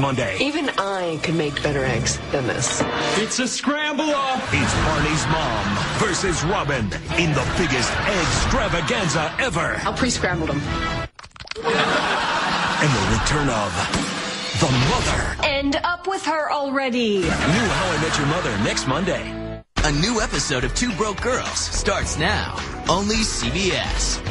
Monday. Even I can make better eggs than this. It's a scramble off. It's Barney's mom versus Robin in the biggest extravaganza ever. I'll pre-scramble them. And the return of the mother. End up with her already. New How I Met Your Mother next Monday. A new episode of Two Broke Girls starts now. Only CBS.